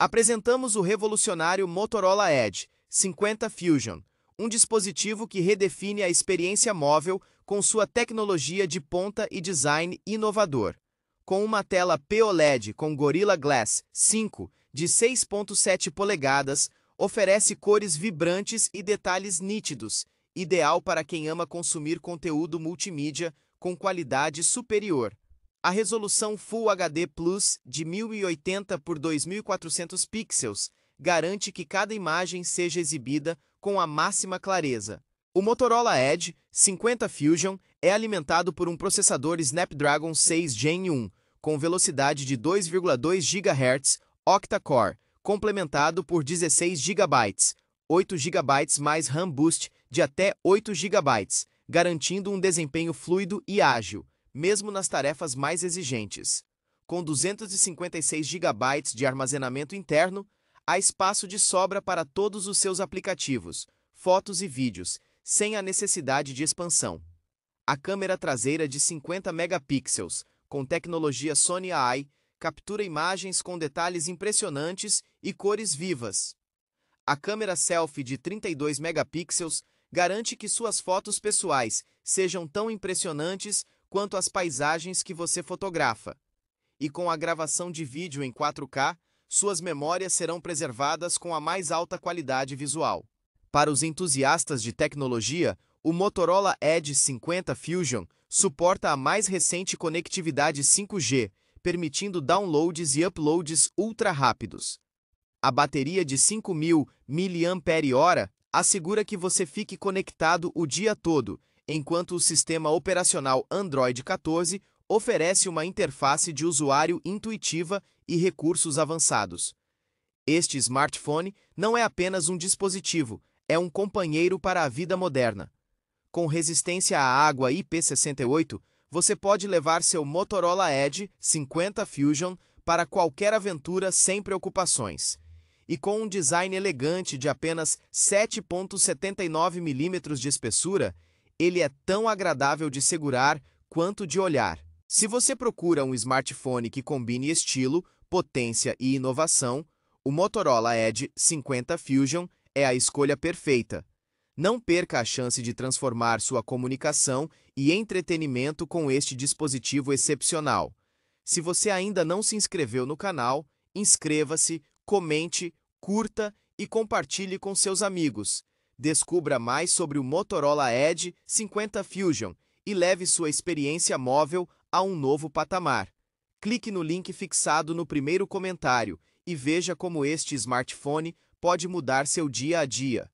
Apresentamos o revolucionário Motorola Edge 50 Fusion, um dispositivo que redefine a experiência móvel com sua tecnologia de ponta e design inovador. Com uma tela POLED com Gorilla Glass 5 de 6.7 polegadas, oferece cores vibrantes e detalhes nítidos, ideal para quem ama consumir conteúdo multimídia com qualidade superior. A resolução Full HD Plus de 1080 por 2400 pixels garante que cada imagem seja exibida com a máxima clareza. O Motorola Edge 50 Fusion é alimentado por um processador Snapdragon 6 Gen 1 com velocidade de 2,2 GHz octa-core, complementado por 16 GB, 8 GB mais RAM Boost de até 8 GB, garantindo um desempenho fluido e ágil, mesmo nas tarefas mais exigentes. Com 256 GB de armazenamento interno, há espaço de sobra para todos os seus aplicativos, fotos e vídeos, sem a necessidade de expansão. A câmera traseira de 50 megapixels, com tecnologia Sony AI, captura imagens com detalhes impressionantes e cores vivas. A câmera selfie de 32 megapixels garante que suas fotos pessoais sejam tão impressionantes quanto as paisagens que você fotografa. E com a gravação de vídeo em 4K, suas memórias serão preservadas com a mais alta qualidade visual. Para os entusiastas de tecnologia, o Motorola Edge 50 Fusion suporta a mais recente conectividade 5G, permitindo downloads e uploads ultra rápidos. A bateria de 5.000 mAh assegura que você fique conectado o dia todo, enquanto o sistema operacional Android 14 oferece uma interface de usuário intuitiva e recursos avançados. Este smartphone não é apenas um dispositivo, é um companheiro para a vida moderna. Com resistência à água IP68, você pode levar seu Motorola Edge 50 Fusion para qualquer aventura sem preocupações. E com um design elegante de apenas 7,79 mm de espessura, ele é tão agradável de segurar quanto de olhar. Se você procura um smartphone que combine estilo, potência e inovação, o Motorola Edge 50 Fusion é a escolha perfeita. Não perca a chance de transformar sua comunicação e entretenimento com este dispositivo excepcional. Se você ainda não se inscreveu no canal, inscreva-se, comente, curta e compartilhe com seus amigos. Descubra mais sobre o Motorola Edge 50 Fusion e leve sua experiência móvel a um novo patamar. Clique no link fixado no primeiro comentário e veja como este smartphone pode mudar seu dia a dia.